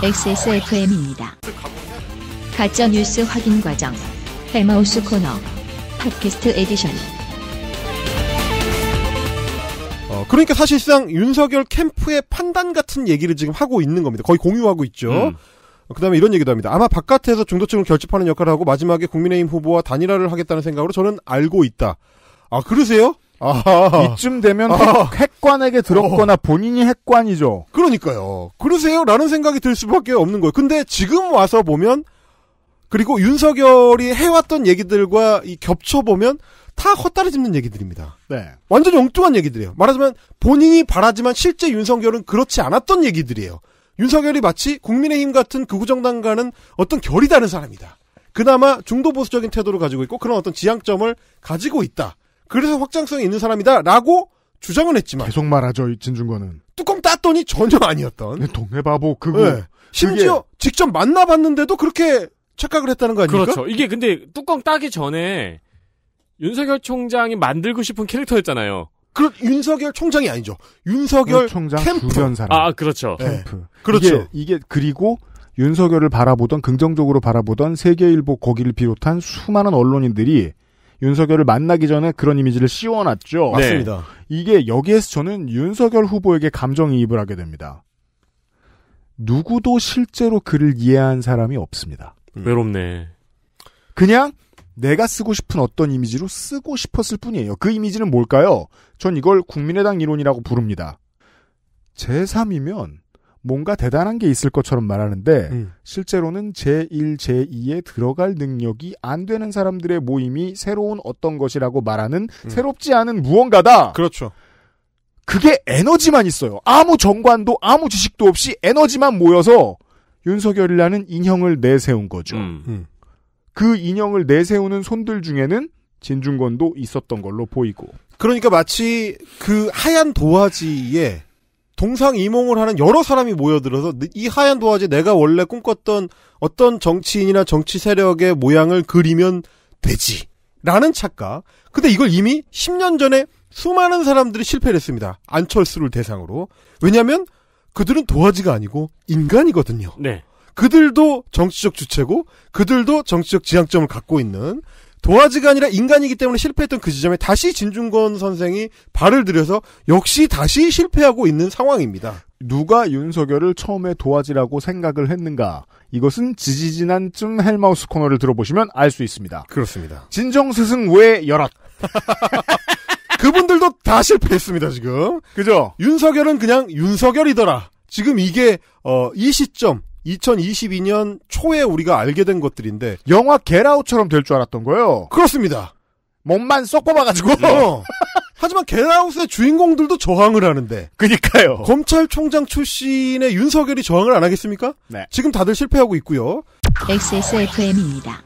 XSFM입니다. 가짜 뉴스 확인 과정. 헬마우스 코너. 팟캐스트 에디션. 어, 그러니까 사실상 윤석열 캠프의 판단 같은 얘기를 지금 하고 있는 겁니다. 거의 공유하고 있죠. 음. 그 다음에 이런 얘기도 합니다. 아마 바깥에서 중도층을 결집하는 역할을 하고 마지막에 국민의힘 후보와 단일화를 하겠다는 생각으로 저는 알고 있다. 아, 그러세요? 아, 이쯤 되면 아. 핵, 핵관에게 들었거나 본인이 핵관이죠. 그러니까요. 그러세요? 라는 생각이 들 수밖에 없는 거예요. 근데 지금 와서 보면, 그리고 윤석열이 해왔던 얘기들과 이 겹쳐보면 다 헛다리 짚는 얘기들입니다. 네. 완전히 엉뚱한 얘기들이에요. 말하자면 본인이 바라지만 실제 윤석열은 그렇지 않았던 얘기들이에요. 윤석열이 마치 국민의힘 같은 극우 정당과는 어떤 결이 다른 사람이다. 그나마 중도 보수적인 태도를 가지고 있고 그런 어떤 지향점을 가지고 있다. 그래서 확장성이 있는 사람이다라고 주장은 했지만 계속 말하죠, 이 진중권은. 뚜껑 땄더니 전혀 아니었던. 동해바보, 그거. 네. 심지어 직접 만나봤는데도 그렇게 착각을 했다는 거 아닙니까? 그렇죠. 이게 근데 뚜껑 따기 전에 윤석열 총장이 만들고 싶은 캐릭터였잖아요. 그 윤석열 총장이 아니죠. 윤석열 총장 캠프. 주변 사람. 아, 그렇죠. 네. 캠프. 그렇죠. 이게, 이게 그리고 윤석열을 바라보던 긍정적으로 바라보던 세계일보 거기를 비롯한 수많은 언론인들이 윤석열을 만나기 전에 그런 이미지를 씌워놨죠. 네. 맞습니다. 이게 여기에서 저는 윤석열 후보에게 감정이입을 하게 됩니다. 누구도 실제로 그를 이해한 사람이 없습니다. 외롭네. 그냥 내가 쓰고 싶은 어떤 이미지로 쓰고 싶었을 뿐이에요. 그 이미지는 뭘까요? 전 이걸 국민의당 이론이라고 부릅니다. 제3이면 뭔가 대단한 게 있을 것처럼 말하는데 음. 실제로는 제1, 제2에 들어갈 능력이 안 되는 사람들의 모임이 새로운 어떤 것이라고 말하는 음. 새롭지 않은 무언가다. 그렇죠. 그게 에너지만 있어요. 아무 정관도 아무 지식도 없이 에너지만 모여서 윤석열이라는 인형을 내세운 거죠. 음. 그 인형을 내세우는 손들 중에는 진중권도 있었던 걸로 보이고. 그러니까 마치 그 하얀 도화지에 동상이몽을 하는 여러 사람이 모여들어서 이 하얀 도화지에 내가 원래 꿈꿨던 어떤 정치인이나 정치 세력의 모양을 그리면 되지. 라는 착각. 근데 이걸 이미 10년 전에 수많은 사람들이 실패를 했습니다. 안철수를 대상으로. 왜냐면 그들은 도화지가 아니고 인간이거든요. 네. 그들도 정치적 주체고 그들도 정치적 지향점을 갖고 있는 도화지가 아니라 인간이기 때문에 실패했던 그 지점에 다시 진중권 선생이 발을 들여서 역시 다시 실패하고 있는 상황입니다. 누가 윤석열을 처음에 도화지라고 생각을 했는가? 이것은 지지지난쯤 헬마우스 코너를 들어보시면 알 수 있습니다. 그렇습니다. 진정 스승 외 여럿. 그분들도 다 실패했습니다, 지금. 그죠? 윤석열은 그냥 윤석열이더라. 지금 이게 어, 이 시점 2022년 초에 우리가 알게 된 것들인데 영화 겟아웃처럼 될 줄 알았던 거예요. 그렇습니다. 몸만 쏙 뽑아가지고. 어. 하지만 겟아웃의 주인공들도 저항을 하는데 그니까요. 검찰총장 출신의 윤석열이 저항을 안 하겠습니까? 네. 지금 다들 실패하고 있고요. XSFM입니다.